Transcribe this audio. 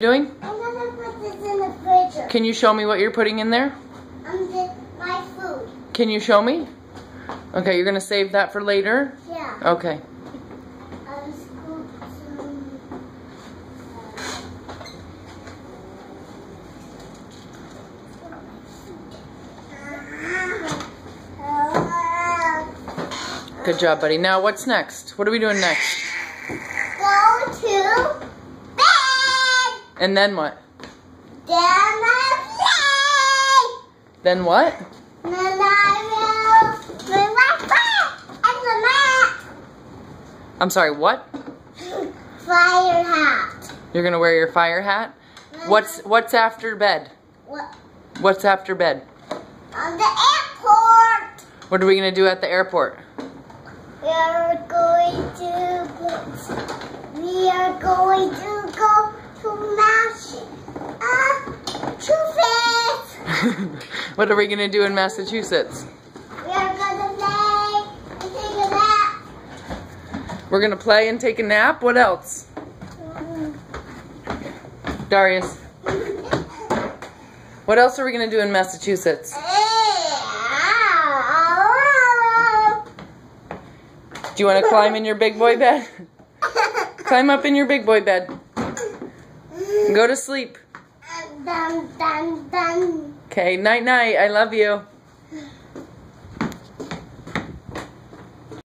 doing? I'm gonna put this in the fridge. Can you show me what you're putting in there? I'm the, my food. Can you show me? Okay, you're gonna save that for later? Yeah. Okay. I'll scoop some. Uh, Good job, buddy. Now what's next? What are we doing next? go to. And then what? Then I Then what? Then I will bring my friend and the mat. I'm sorry, what? Fire hat. You're gonna wear your fire hat? What's what's after bed? What? What's after bed? On the airport. What are we gonna do at the airport? We are going to. We are going to go to Mash. Uh, Massachusetts. what are we gonna do in Massachusetts? We are gonna play and take a nap. We're gonna play and take a nap. What else? Darius. What else are we gonna do in Massachusetts? Do you wanna climb in your big boy bed? climb up in your big boy bed. Go to sleep. Dun, dun, dun. Okay, night night. I love you.